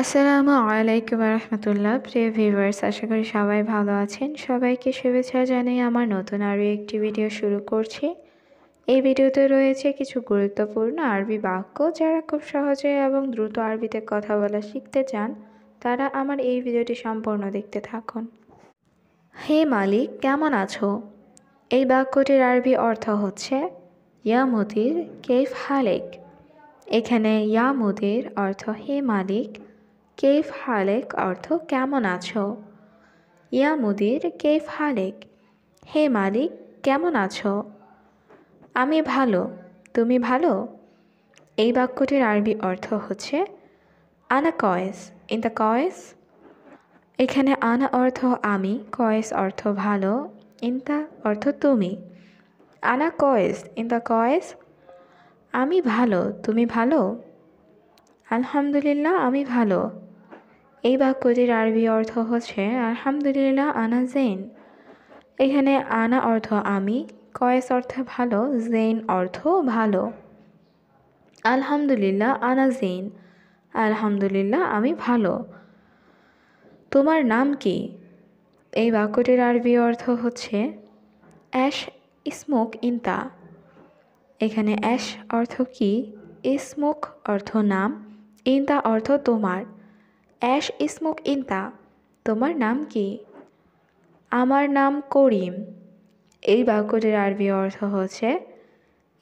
আসসালামু আলাইকুম রহমতুল্লাহ। প্রিয় ভিউয়ার্স, আশা করি সবাই ভালো আছেন। সবাইকে শুভেচ্ছা জানিয়ে আমার নতুন আরও একটি ভিডিও শুরু করছি। এই ভিডিওতে রয়েছে কিছু গুরুত্বপূর্ণ আরবি বাক্য যারা খুব সহজে এবং দ্রুত আরবিতে কথা বলা শিখতে চান, তারা আমার এই ভিডিওটি সম্পূর্ণ দেখতে থাকুন। হে মালিক, কেমন আছো? এই বাক্যটির আরবি অর্থ হচ্ছে, ইয়া মুদির কেফ হালেক। এখানে ইয়া মুদির অর্থ, হে মালিক। কেফ হালেক অর্থ কেমন আছো? ইয়া মুদির, কেফ হালেক। হে মালিক, কেমন আছো? আমি ভালো। তুমি ভালো? এই বাক্যটির আরবি অর্থ হচ্ছে, আনা কয়েস। ইন দ্য কয়েস? এখানে আনা অর্থ আমি কয়েস অর্থ ভালো ইনতা অর্থ তুমি আনা কয়েস। ইন দ্য কয়েস? আমি ভালো। তুমি ভালো? আলহামদুলিল্লাহ, আমি ভালো। এই বাক্যটির আরবি অর্থ হচ্ছে, আলহামদুলিল্লাহ, আনা জেন এখানে আনা অর্থ আমি। কয়েস অর্থ ভালো। জেন অর্থ ভালো। আলহামদুলিল্লাহ, আনা জেন আলহামদুলিল্লাহ, আমি ভালো। তোমার নাম কি? এই বাক্যটির আরবি অর্থ হচ্ছে, অ্যাশ স্মোক ইনতা। এখানে অ্যাশ অর্থ কি? স্মোক অর্থ নাম। ইনতা অর্থ তোমার। অ্যাশ স্মোক ইনতা, তোমার নাম কি? আমার নাম করিম। এই বাক্যটির আরবি অর্থ হচ্ছে,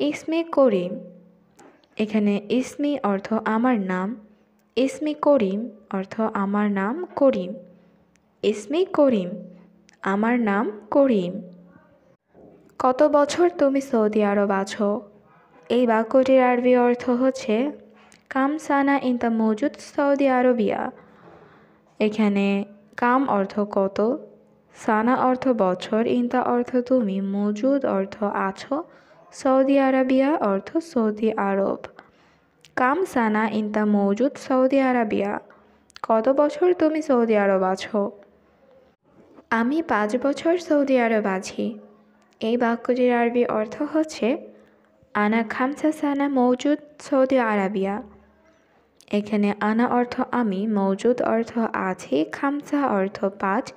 ইসমি করিম। এখানে ইসমি অর্থ আমার নাম ইসমি করিম অর্থ আমার নাম করিম। ইসমি করিম আমার নাম করিম। কত বছর তুমি সৌদি আরব আছো? এই বাক্যটির আরবি অর্থ হচ্ছে, কামসানা ইন দ্য মজুদ সৌদি আরবিয়া। এখানে কাম অর্থ কত? সানা অর্থ বছর, ইনতা অর্থ তুমি, মজুদ অর্থ আছো, সৌদি আরবিয়া অর্থ সৌদি আরব। কাম, সানা, ইনতা, মজুদ, সৌদি আরবিয়া। কত বছর তুমি সৌদি আরব আছো? আমি পাঁচ বছর সৌদি আরব আছি। এই বাক্যটির আরবি অর্থ হচ্ছে, আনা খামসা সানা মৌজুদ সৌদি আরবিয়া। এখানে আনা অর্থ আমি, মৌজুদ অর্থ আছি, খামসা অর্থ পাঁচ,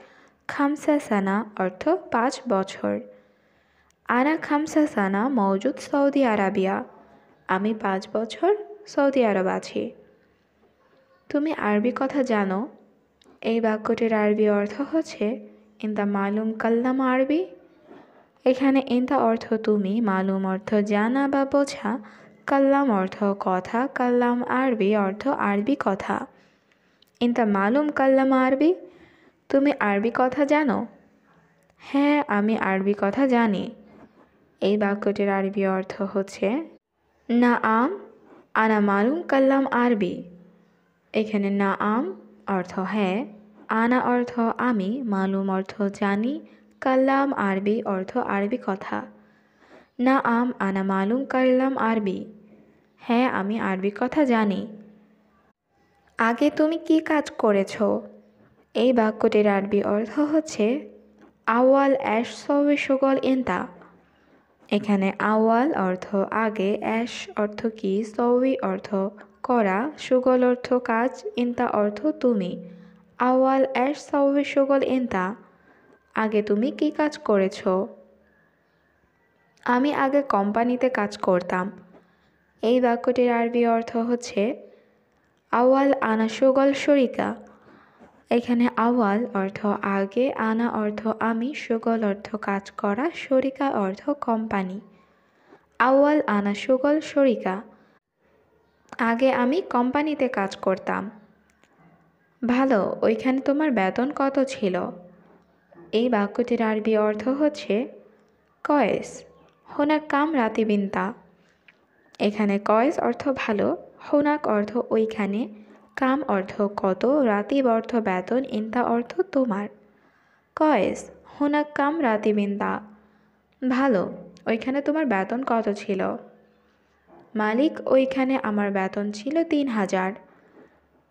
খামসা সানা অর্থ পাঁচ বছর। আনা খামসা সানা মৌজুদ সৌদি আরবিয়া। আমি পাঁচ বছর সৌদি আরব আছি। তুমি আরবি কথা জানো। এই বাক্যটির আরবি অর্থ হচ্ছে ইন মালুম কাল্লাম আরবি? এখানে ইন অর্থ তুমি, মালুম অর্থ জানা বা বোঝা। কাল্লাম অর্থ কথা, কাল্লাম আরবি অর্থ আরবি কথা। ইন দ্য মালুম কাল্লাম আরবি, তুমি আরবি কথা জানো? হ্যাঁ আমি আরবি কথা জানি। এই বাক্যটির আরবি অর্থ হচ্ছে না আম আনা মালুম কাল্লাম আরবি। এখানে না আম অর্থ হ্যাঁ আনা অর্থ আমি, মালুম অর্থ জানি, কাল্লাম আরবি অর্থ আরবি কথা। না আম আনা মালুম কাল্লাম আরবি। হ্যাঁ আমি আরবি কথা জানি। আগে তুমি কি কাজ করেছ? এই বাক্যটির আরবি অর্থ হচ্ছে আওয়াল অ্যাশ সবে সুগল এন্তা। এখানে আওয়াল অর্থ আগে, অ্যাশ অর্থ কি সবই অর্থ করা, সুগল অর্থ কাজ ইন্তা অর্থ তুমি। আওয়াল অ্যাশ সবে সুগল ইন্তা আগে তুমি কি কাজ করেছ? আমি আগে কোম্পানিতে কাজ করতাম। এই বাক্যটির আরবি অর্থ হচ্ছে, আওয়াল আনা সুগল শরিকা। এখানে আওয়াল অর্থ আগে, আনা অর্থ আমি, সুগল অর্থ কাজ করা, শরিকা অর্থ কোম্পানি। আওয়াল আনা সুগল শরিকা। আগে আমি কোম্পানিতে কাজ করতাম। ভালো, ওইখানে তোমার বেতন কত ছিল? এই বাক্যটির আরবি অর্থ হচ্ছে, কয়েস। হোনাক কাম রাতিবিন্তা এখানে কয়েস অর্থ ভালো, হোনাক অর্থ ওইখানে, কাম অর্থ কত রাতিব অর্থ বেতন, ইন্তা অর্থ তোমার। কয়েস, হোনাক কাম রাতিবিন্তা ভালো, ওইখানে তোমার বেতন কত ছিল? মালিক, ওইখানে আমার বেতন ছিল তিন হাজার।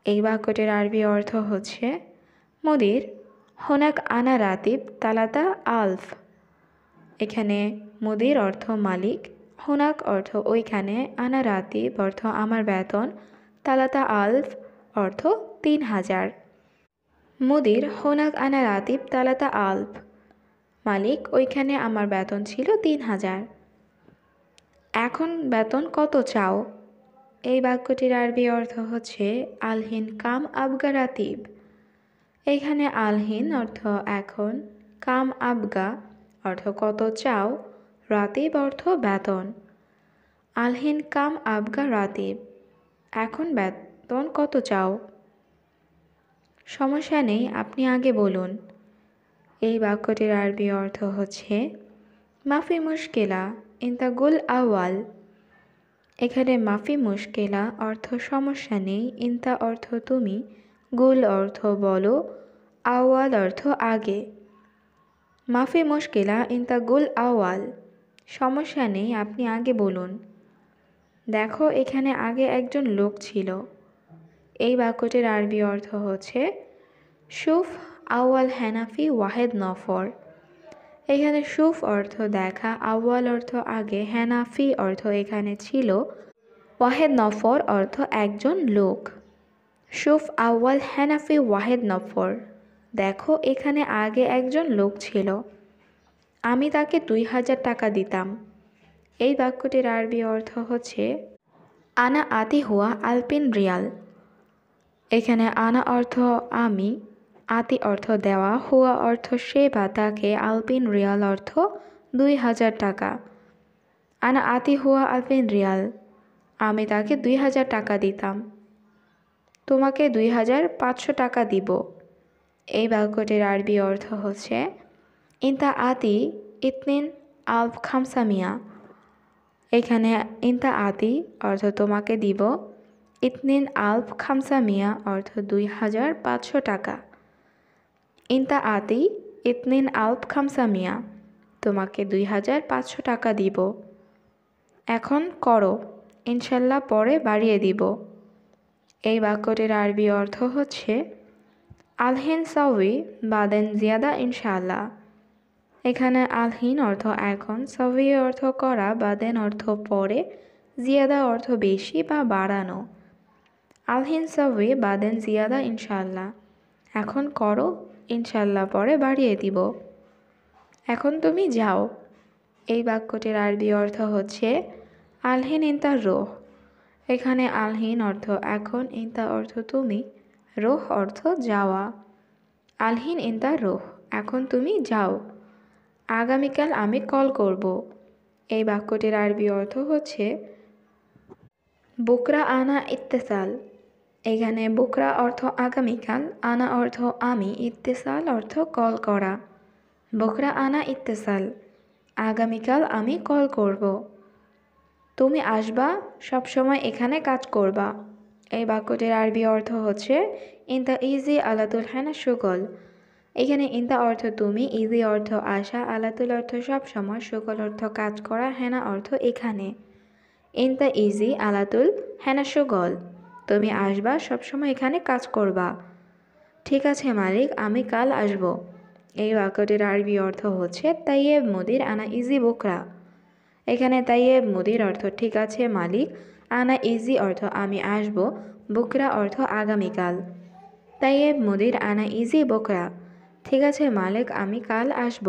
এই বাক্যটির আরবি অর্থ হচ্ছে, মুদির, হোনাক আনা রাতিব তালাতা আলফ। এখানে মুদির অর্থ মালিক, হোনাক অর্থ ওইখানে আনা রাতিব অর্থ আমার বেতন, তালাতা আলফ অর্থ তিন হাজার। মুদির, হোনাক আনা রাতিব তালাতা আলফ মালিক, ওইখানে আমার বেতন ছিল তিন হাজার। এখন বেতন কত চাও? এই বাক্যটির আরবি অর্থ হচ্ছে আলহিন কাম আবগা রাতিব। এখানে আলহিন অর্থ এখন, কাম আবগা অর্থ কত চাও? রাতিব অর্থ বেতন। আলহিন কাম আবগা রাতেব। এখন বেতন কত চাও? সমস্যা নেই, আপনি আগে বলুন। এই বাক্যটির আরবি অর্থ হচ্ছে, মাফি মুশকিলা ইন্তা গুল আওয়াল। এখানে মাফি মুশকিলা অর্থ সমস্যা নেই, ইন্তা অর্থ তুমি, গুল অর্থ বলো, আওয়াল অর্থ আগে। মাফি মুশকিলা ইন্তা গুল আওয়াল। সমস্যা নেই, আপনি আগে বলুন। দেখো, এখানে আগে একজন লোক ছিল। এই বাক্যটির আরবি অর্থ হচ্ছে, সুফ আউয়াল হ্যানাফি ওয়াহেদ নফর। এখানে সুফ অর্থ দেখা, আউয়াল অর্থ আগে হ্যানাফি অর্থ এখানে ছিল, ওয়াহেদ নফর অর্থ একজন লোক। সুফ আউয়াল হ্যানাফি ওয়াহেদ নফর। দেখো, এখানে আগে একজন লোক ছিল। আমি তাকে দুই হাজার টাকা দিতাম। এই বাক্যটির আরবি অর্থ হচ্ছে, আনা আতি হুয়া আলপিন রিয়াল। এখানে আনা অর্থ আমি আতি অর্থ দেওয়া হুয়া অর্থ সে বা তাকে আলপিন রিয়াল অর্থ দুই হাজার টাকা আনা আতি হুয়া আলপিন রিয়াল আমি তাকে দুই হাজার টাকা দিতাম। তোমাকে দুই হাজার পাঁচশো টাকা দিব। এই বাক্যটির আরবি অর্থ হচ্ছে ইন্তা আতি ইতনিন আলফ খামসামিয়া। এখানে ইন্তা আতি অর্থ তোমাকে দিব, ইতনিন আলফ খামসামিয়া অর্থ দুই হাজার পাঁচশো টাকা। ইন্তা আতি ইতনিন আলফ খামসামিয়া, তোমাকে দুই হাজার পাঁচশো টাকা দিব। এখন করো, ইনশাল্লাহ পরে বাড়িয়ে দিব। এই বাক্যটির আরবি অর্থ হচ্ছে, আলহিন সাউই বাদেন জিয়াদা ইনশাআল্লাহ। এখানে আলহীন অর্থ এখন সাউই অর্থ করা, বাদেন অর্থ পরে, জিয়াদা অর্থ বেশি বা বাড়ানো। আলহিন সাউই বাদেন জিয়াদা ইনশাল্লাহ এখন করো ইনশাল্লাহ পরে বাড়িয়ে দিব। এখন তুমি যাও। এই বাক্যটির আরবি অর্থ হচ্ছে, আলহীন ইন্তা রোহ। এখানে আলহীন অর্থ এখন ইন্তা অর্থ তুমি। রোহ অর্থ যাওয়া। আলহিন ইন্তা রোহ। এখন তুমি যাও। আগামীকাল আমি কল করব। এই বাক্যটির আরবি অর্থ হচ্ছে, বুকরা আনা ইত্তেসাল। এখানে বুকরা অর্থ আগামীকাল, আনা অর্থ আমি ইত্তেসাল অর্থ কল করা। বুকরা আনা ইত্তেসাল। আগামীকাল আমি কল করব। তুমি আসবা সবসময় এখানে কাজ করবা। এই বাক্যটির আরবি অর্থ হচ্ছে, ইন দ্য ইজি আলাতুল হ্যানা সুগল এখানে ইন্তা অর্থ তুমি, ইজি অর্থ আসা আলাতুল অর্থ সবসময় সকল অর্থ কাজ করা, হেনা অর্থ এখানে। ইন্তা ইজি, আলাতুল হ্যানা সুগল। তুমি আসবা সবসময় এখানে কাজ করবা। ঠিক আছে, মালিক, আমি কাল আসব। এই বাক্যটির আরবি অর্থ হচ্ছে, তাইয়েব মুদির আনা ইজি বোকরা। এখানে তাইয়েব মুদির অর্থ, ঠিক আছে, মালিক, আনা ইজি অর্থ, আমি আসব, বোকরা অর্থ আগামীকাল। তাইয়েব মুদির আনা ইজি বোকরা। ঠিক আছে মালিক আমি কাল আসব।